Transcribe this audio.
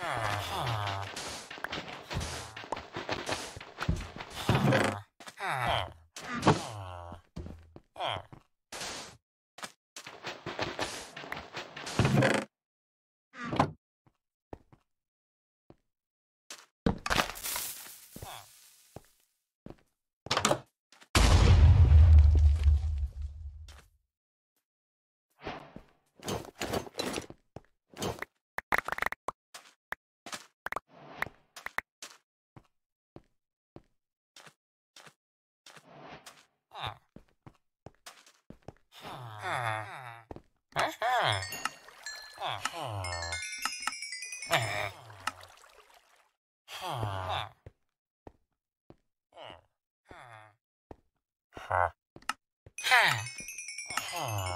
Ah. Huh.